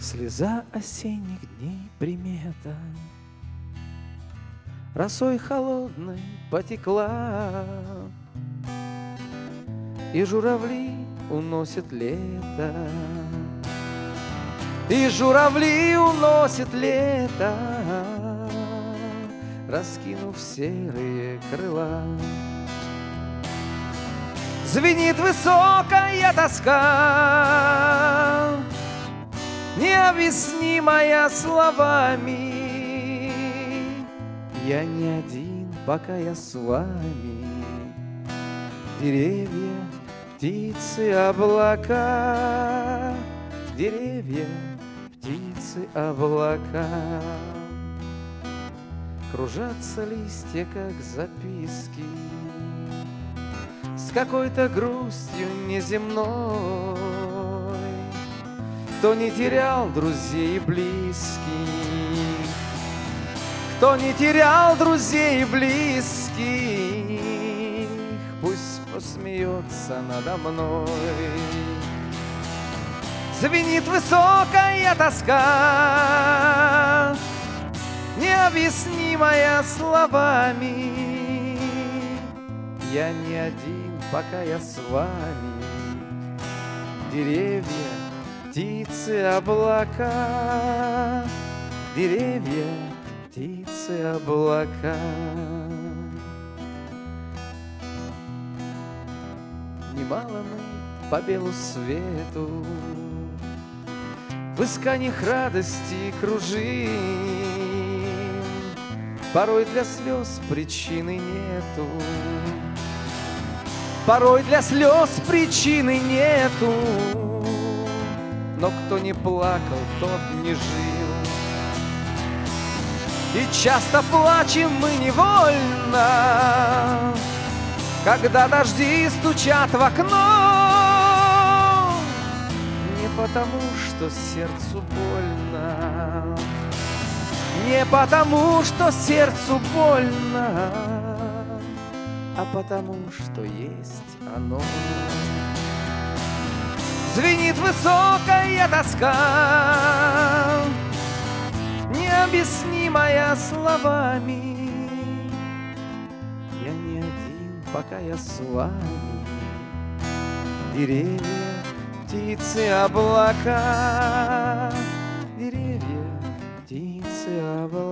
Слеза осенних дней примета. Росой холодной потекла. И журавли уносят лето. И журавли уносят лето Раскинув серые крыла Звенит высокая тоска. Необъяснимая словами. Я не один, пока я с вами. Деревья, птицы, облака. Деревья, птицы, облака. Кружатся листья, как записки С какой-то грустью неземной Кто не терял друзей и близких Кто не терял друзей и близких Пусть посмеется надо мной Звенит высокая тоска необъяснимая словами. Я не один, пока я с вами. Деревья, птицы, облака, деревья, птицы, облака. Немало мы по белу свету в исканиях радости кружим. Порой для слез причины нету. Порой для слез причины нету. Но кто не плакал, тот не жил. И часто плачем мы невольно, Когда дожди стучат в окно. Не потому, что сердцу больно, не потому, что сердцу больно, а потому, что есть оно. Звенит высокая тоска, необъяснимая словами. Я не один, пока я с вами. Деревья, птицы, облака, деревья, птицы, облака.